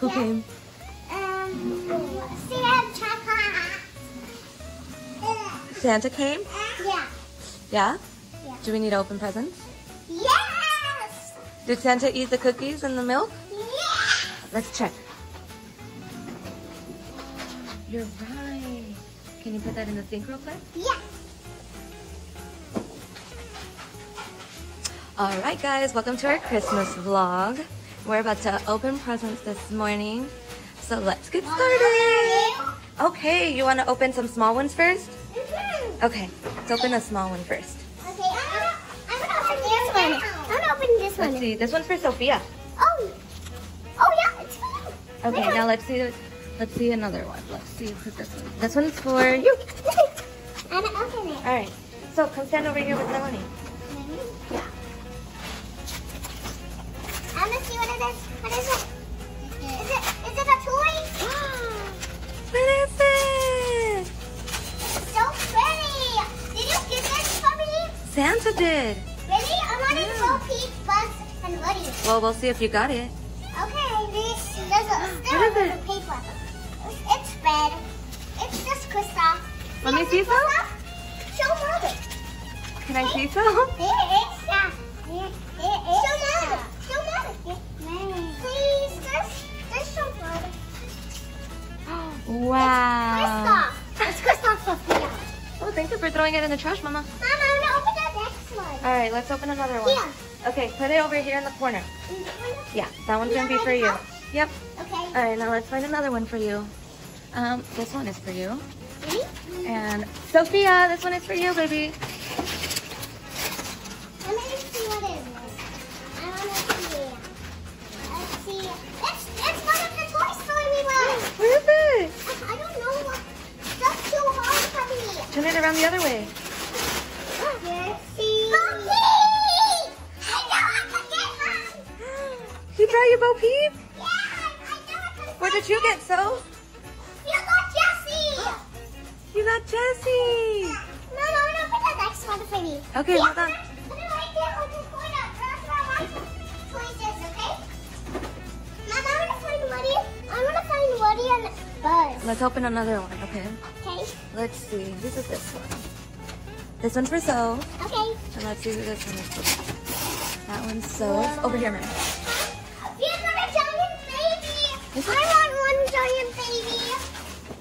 Who came? Um, Santa. Santa came? Yeah. Yeah? Yeah. Do we need open presents? Yes! Did Santa eat the cookies and the milk? Yes! Let's check. You're right. Can you put that in the sink real quick? Yes! All right, guys, welcome to our Christmas vlog. We're about to open presents this morning. So let's get started. Okay, you want to open some small ones first? Mhm. Okay, let's open a small one first. Okay, I'm gonna, I'm gonna open this one. I'm gonna open this one. Let's see. This one's for Sophia. Oh! Oh yeah, it's me! Okay, This now let's see. Let's see another one. Let's see this one. This one's for you. I'm gonna open it. All right. So come stand over here with Melanie. I'm gonna see what it is. What is it? Is it is it a toy? What is it? It's so pretty. Did you get this for me? Santa did. Really? I wanted Yeah. Bo Peep, Buzz, and Woody. Well, we'll see if you got it. Okay, this there's a is a it? paper. It's, red. It's just Kristoff. Let me see some. Show mother. Can I see some? There Wow. Kristoff. It's Kristoff Sophia. Oh, thank you for throwing it in the trash, Mama. Mama, I'm gonna open the next one. All right, let's open another one. Here. Okay, put it over here in the corner. In the corner? Yeah, that one's gonna be for you. Yep. Okay. All right, now let's find another one for you. Um, this one is for you. Ready? And Sophia, this one is for you, baby. Turn it around the other way. Let's see. Monkey! I know I can get one. You brought your Bo Peep? Yeah, I know I can. What did you get, so? You got Jessie. You got Jessie. No, no, no. Put the next one for me. Okay, hold on. Put it right there on the corner. That's where my toys is, okay? Mom, I want to find Woody. I want to find Woody and Buzz. Let's open another one, okay? Let's see. This is this one. This one's for So. Okay. And let's see who this one is for. That one's So. Over here, man. You got a giant baby. I want one giant baby.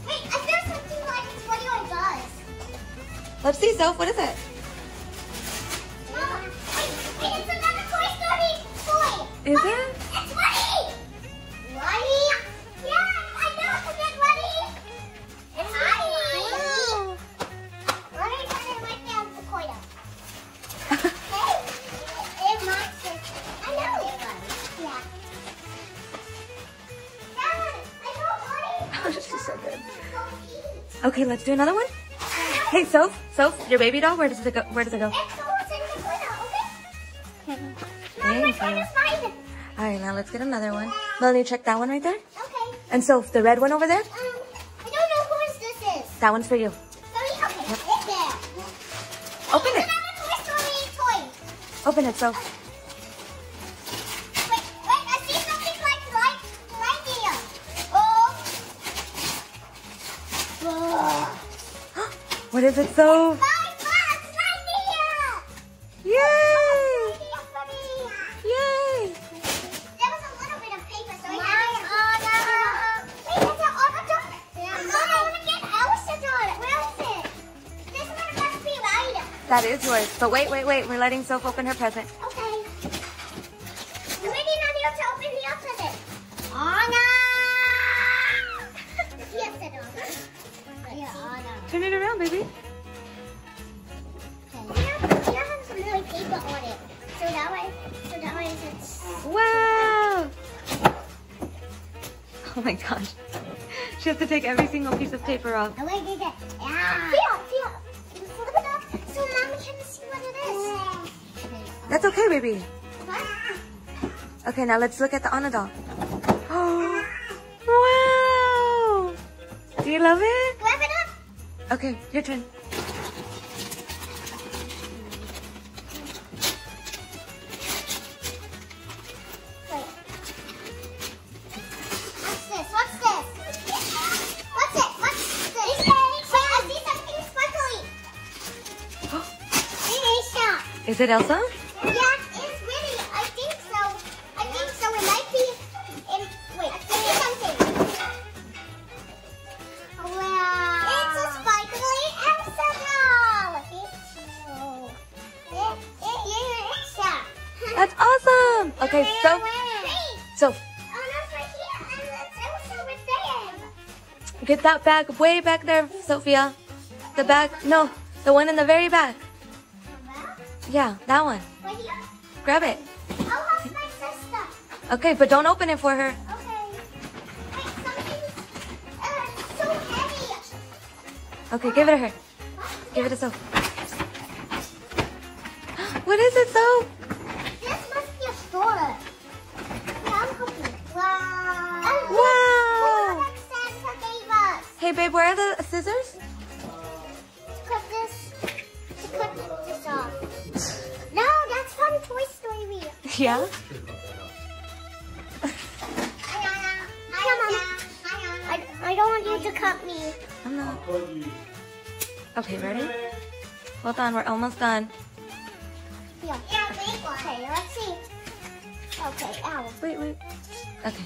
Wait, I there's something like it's Woody or Buzz. Let's see, So. What is it? Mom, wait, wait, it's another Toy Story toy. Is it? Okay, let's do another one. Hey, Soph, Soph, your baby doll, where does it go? Where does it go? It goes in the corner, okay? Thank you. to find it. All right, now let's get another one. Melanie, check that one right there. Okay. And Soph, the red one over there, Um, I don't know whose this is. that one's for you. Sorry, okay, there. Open it. another Toy Story toy. Open it, Soph. This one must be right. That is yours. But wait, wait, wait. We're letting Soph open her present. Paper off. I like it. Yeah. Here, here. Flip it up so mommy can see what it is. That's okay, baby. Okay, now let's look at the Anna doll. Oh, wow! Do you love it? Wrap it up. Okay, your turn. Is it Elsa? Yeah, it's really. I think so. I think so. It might be. In, wait, give me something. Wow. It's a sparkly Elsa doll. It's you. It, it, yeah, Elsa. That's awesome. Okay, so so Oh, no, it's right here. And it's Elsa with them. get that bag way back there, Sophia. The bag, no, the one in the very back. Yeah, that one. Right here. Grab it. Oh, that's my sister. Okay, but don't open it for her. Okay. Wait, uh, so heavy. Okay, give it to her. Give it to Soph. What is it, Soph? This must be a store. Yeah, Wow. Wow. look what Santa gave us. Hey, babe, where are the Yeah. I, I don't want you to cut me. I'm not. Okay, ready? Hold on, we're almost done. Yeah. Yeah, big one. Okay, let's see. Okay, ow. Wait, wait. Okay.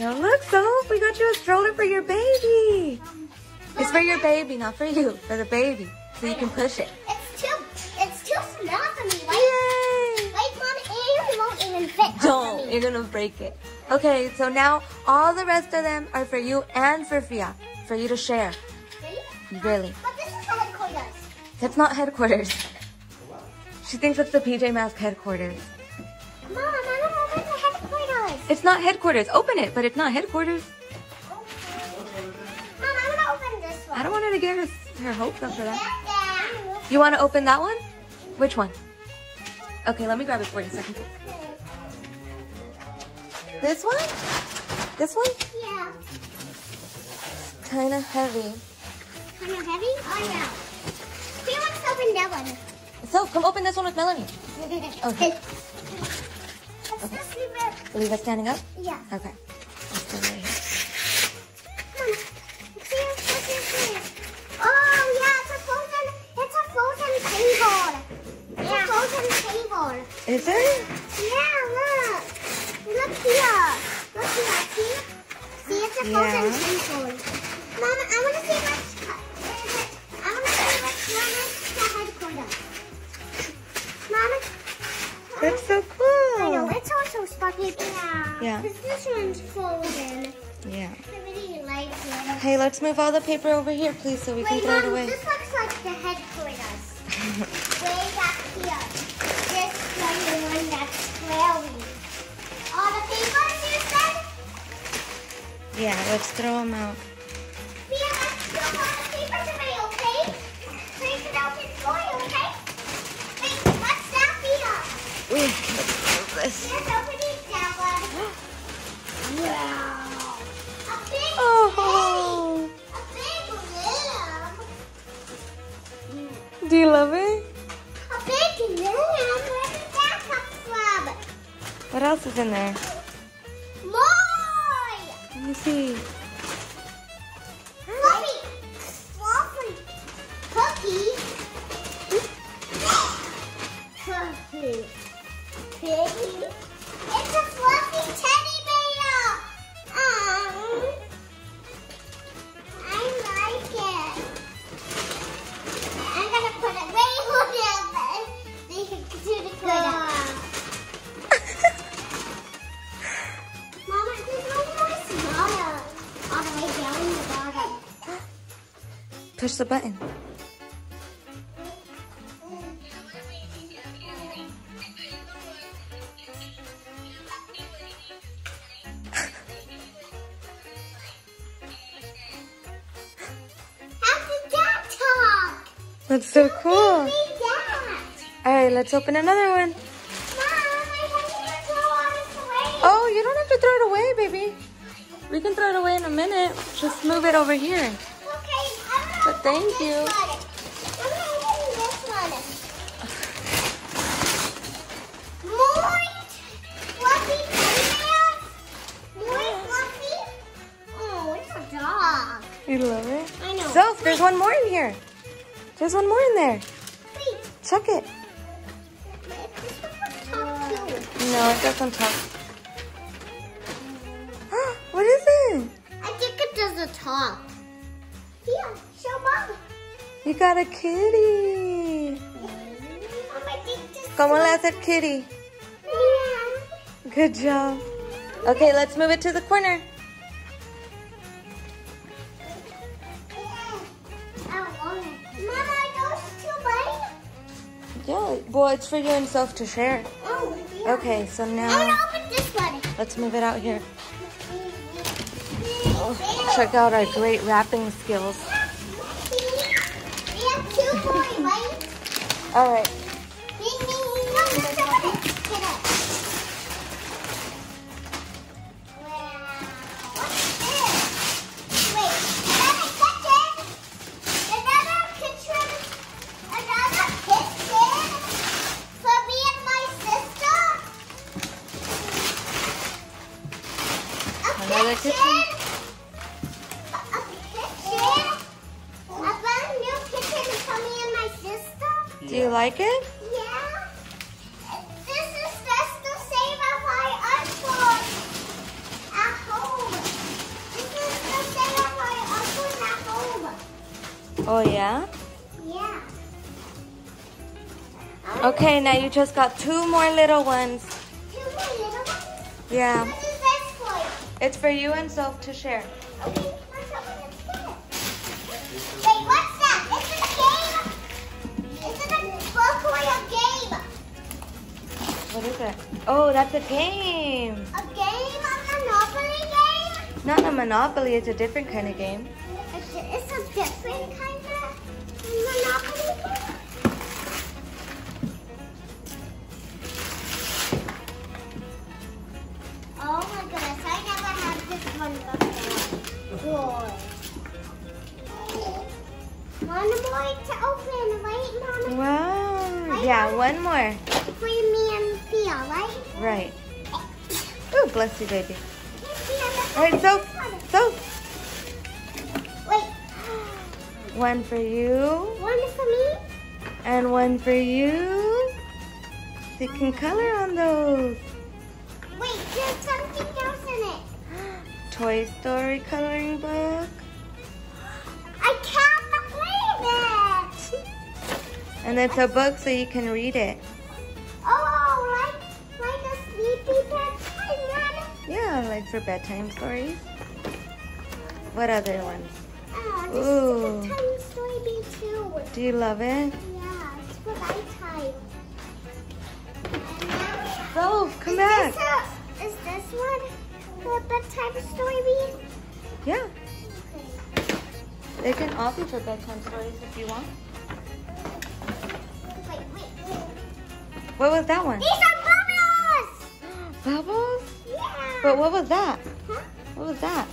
Now look, Soph, we got you a stroller for your baby. It's for your baby, not for you. For the baby, so you can push it. You're gonna break it. Okay, so now all the rest of them are for you and for Fia, for you to share. Ready? Really. But this is the does. It's not headquarters. She thinks it's the PJ Masks headquarters. Mom, I don't know what the headquarters. It's not headquarters. Open it, but it's not headquarters. Mom, I'm gonna open this one. I don't want her to get her, her hopes up for that. You want to open that one? Which one? Okay, let me grab it for you a second. This one? This one? Yeah. Kind of heavy. Kind of heavy? Oh, yeah. Who wants to open that one? So, come open this one with Melanie. Okay. Let's just leave it. Leave it standing up? Yeah. Okay. Yeah. Because this one's frozen. Yeah. I really like it. Hey, let's move all the paper over here, please, so we can Wait, throw it away. this looks like the headquarters. Way back here. This one, the one that's squarey. All the papers you said? Yeah, let's throw them out. Yeah, let's throw all the papers away, okay? So you can open for you, okay? Wait, what's that here? Ooh, let's move this. Wow. Oh, A big lamb. do you love it? A big lamb. Where did that come from? What else is in there? More! Let me see. Push the button. How did talk? That's so cool. All right, let's open another one. Mom, I want you to throw all this away. Oh, you don't have to throw it away, baby. We can throw it away in a minute. Just move it over here. Thank you. this one. I'm gonna open this one. More fluffy teddy bears. More fluffy. Oh, it's a dog. You love it? I know. So, there's one more in here. There's one more in there. Wait, Check it. This one talk too. No, it doesn't talk. what is it? I think it doesn't talk. Here, show mom. You got a kitty. Come on, think this ¿Cómo le hace kitty? Yeah. Good job. Okay, let's move it to the corner. Mama, are those two mine? Yeah, well, it's for you and Soph to share. Oh, yeah. Okay, so now to open this one. let's move it out here. Check out our great wrapping skills. We have two more, right? All right. Okay, now you just got two more little ones. Two more little ones? Yeah. What is this for? It's for you and Soph to share. Okay, let's open it. Wait, what's that? Is it a game? Is it a book or a game? What is it? Oh, that's a game. A game? A Monopoly game? Not a Monopoly, it's a different kind of game. You, baby. All right, open so, one. so, Wait, one for you one for me? and one for you. So you can color on those. Wait, there's something else in it. Toy Story coloring book. I can't believe it! And it's a book so you can read it. For bedtime stories. What other ones? Oh, this Ooh. is a time story bee too. Do you love it? Yeah, it's for nighttime. Come is back. This a, is this one for bedtime story bee? Yeah, they can all be for bedtime stories if you want. Wait, wait, wait. What was that one? These are bubbles! Bubbles? But what was that? Huh? What was that?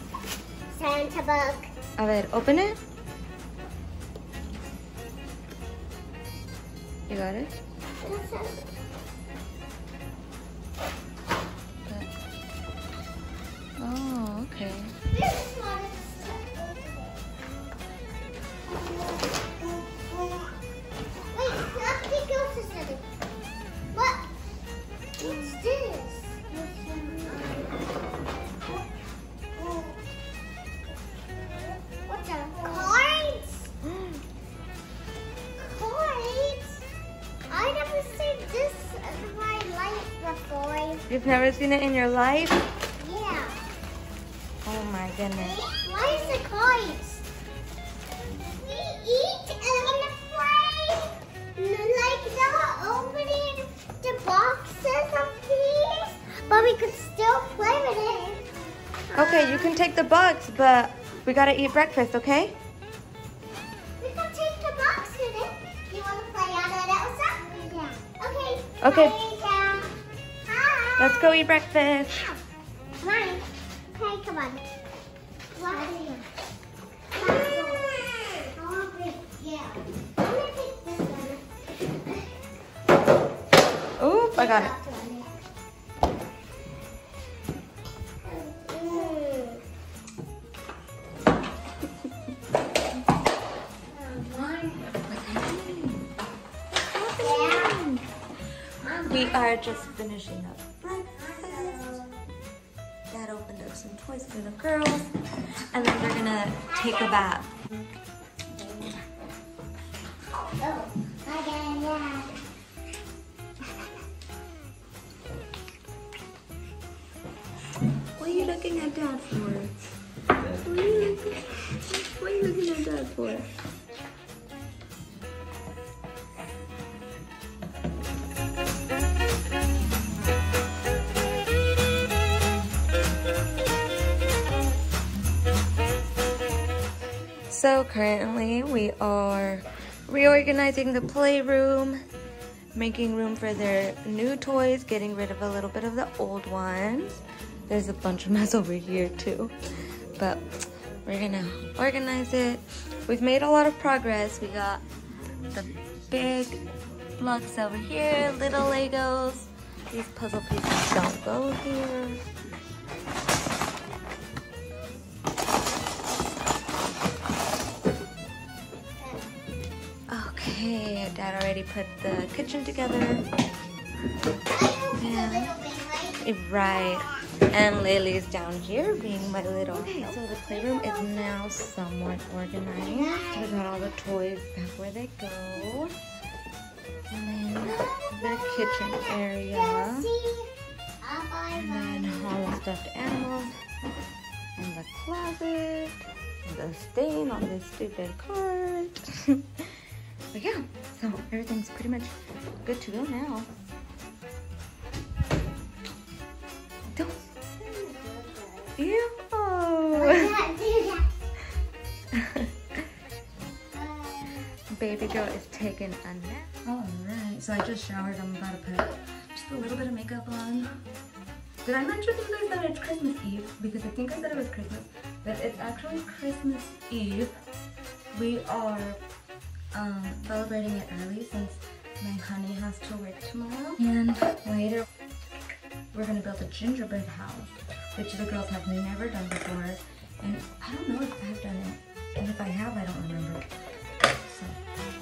Santa book. A ver, open it. You got it? You've never seen it in your life? Yeah. Oh my goodness. Why is it cards? We eat and play like the opening the boxes of these, but we could still play with it. Okay, you can take the box, but we gotta eat breakfast, okay? We can take the box with it. You want to play on it, Elsa? Yeah. Okay. Okay. Bye. Let's go eat breakfast. Come on. Yeah. I'm gonna take this one. Oop, I got it. Mm. Open are just finishing up. Dad opened up some toys for the girls. And then we're gonna take a bath. What are you looking at Dad for? What are you looking at Dad for? Currently we are reorganizing the playroom, making room for their new toys, getting rid of a little bit of the old ones. There's a bunch of mess over here too, but we're gonna organize it. We've made a lot of progress. We got the big blocks over here, little Legos. These puzzle pieces don't go here. Dad already put the kitchen together. Little right. And Lily's down here being my little Okay, so the playroom is now somewhat organized. We got all the toys back where they go. And then the kitchen area. And then all the stuffed animals. And the closet. And the stain on this stupid card. but yeah, so everything's pretty much good to go now. Don't Ew. Baby girl is taking a nap. Alright, so I just showered. I'm about to put just a little bit of makeup on. Did I mention to you guys that it's Christmas Eve? Because I think I said it was Christmas, but it's actually Christmas Eve. We are um, celebrating it early since my honey has to work tomorrow. And later, we're gonna build a gingerbread house, which the girls have never done before. And I don't know if I've done it. And if I have, I don't remember. So.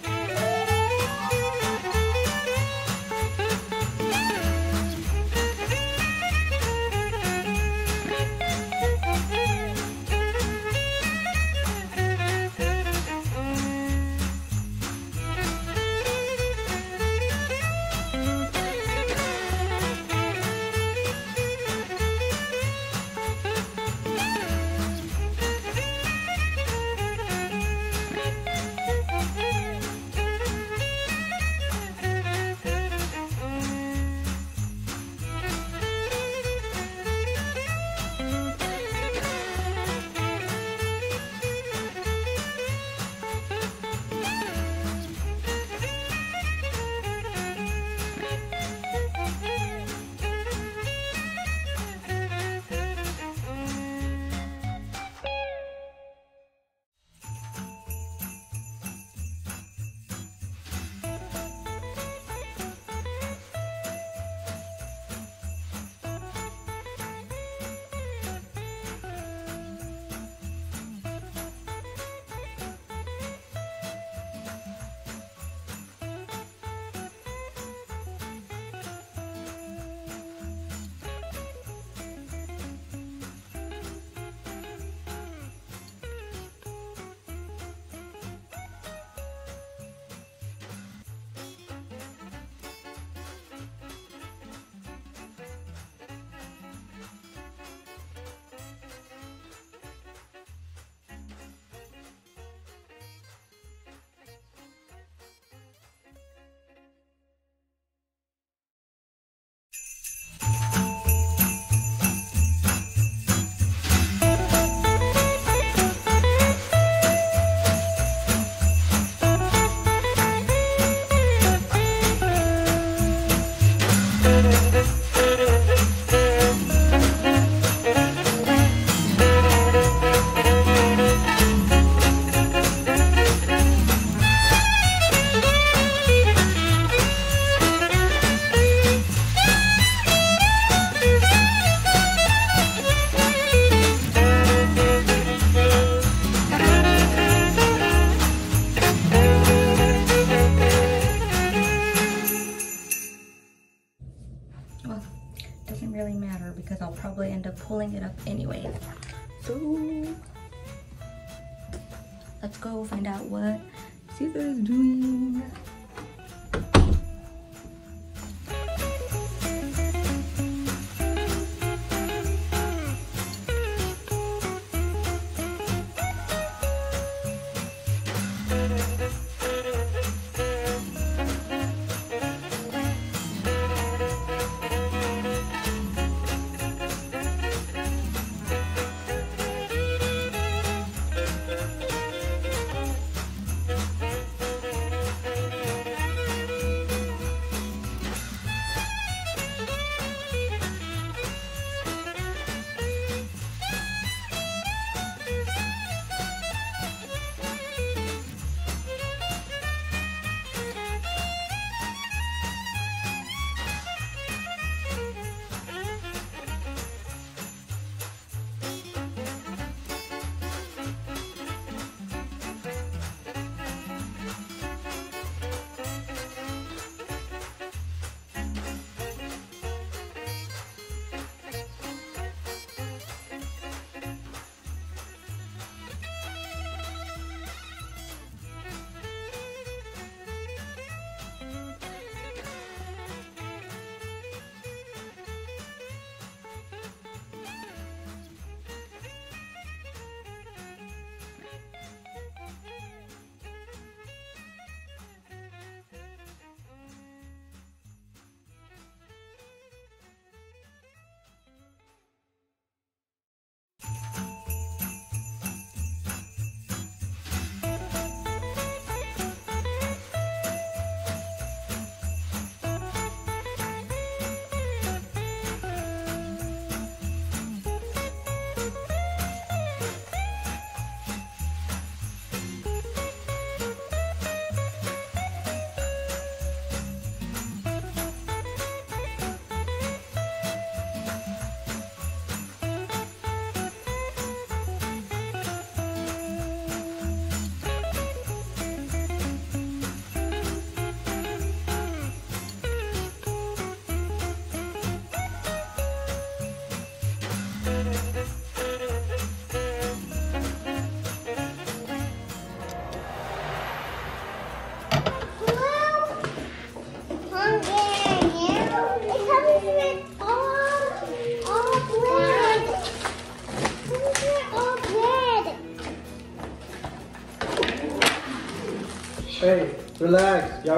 morning.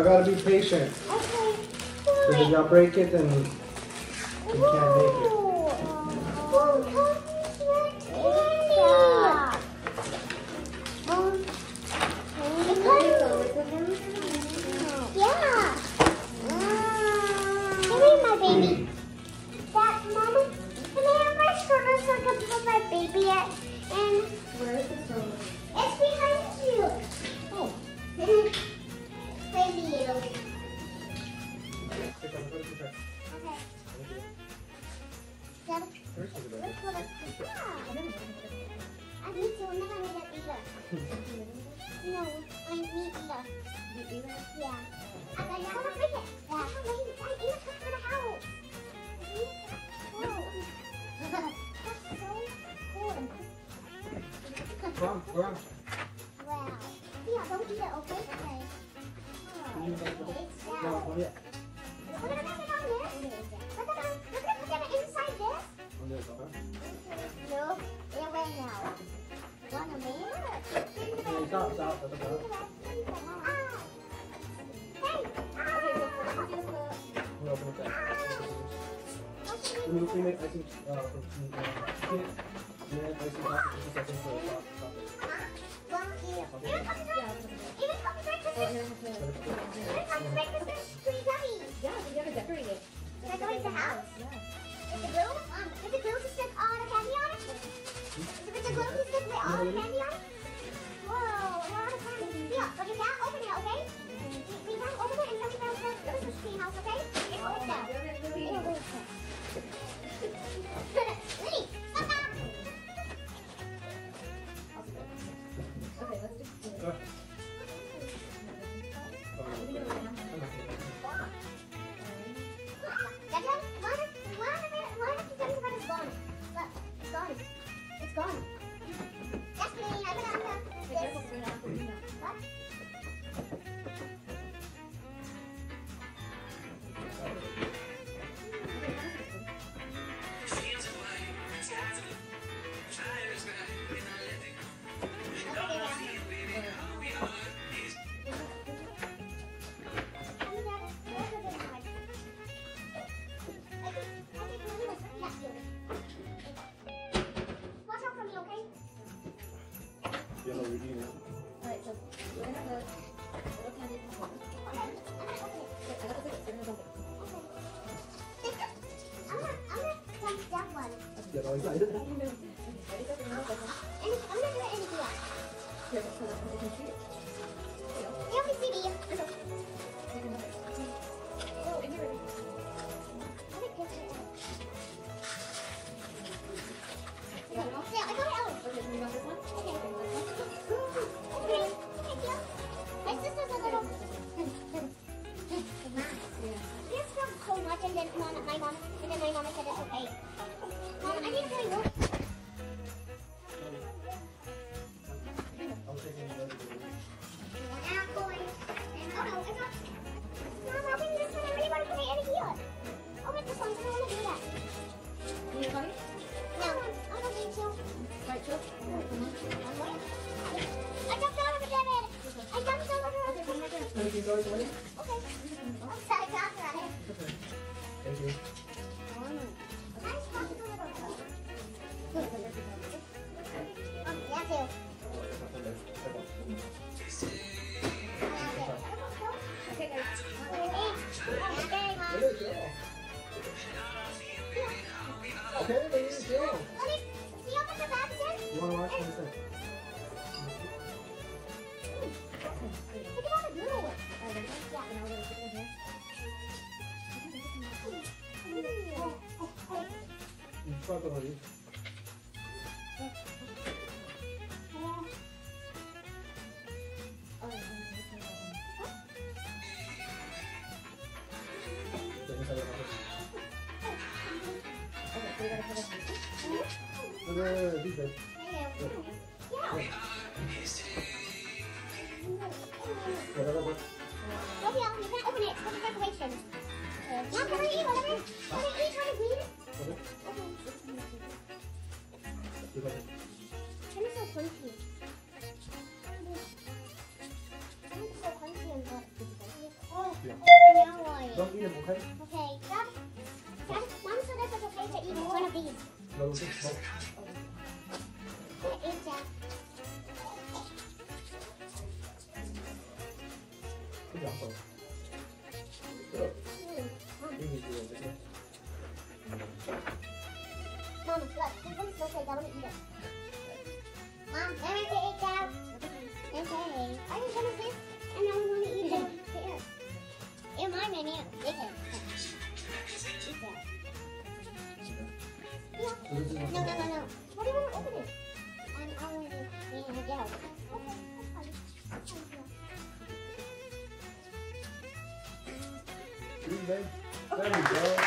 Y'all gotta be patient. Okay. Because if y'all break it, then uh, from Yeah, we gotta decorate it. Can I the house? Is the glow, um, the stick all the candy on it? Is the glow stick all the candy on it? rồi Bây giờ em. Thank you, we.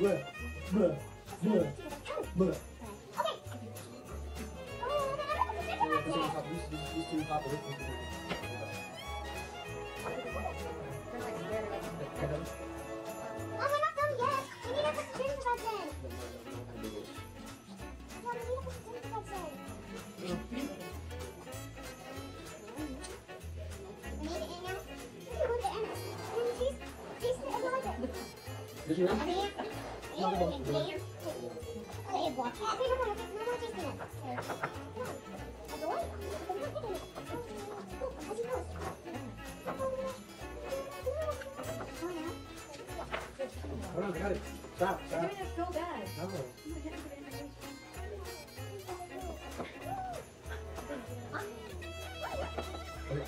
왜? 왜?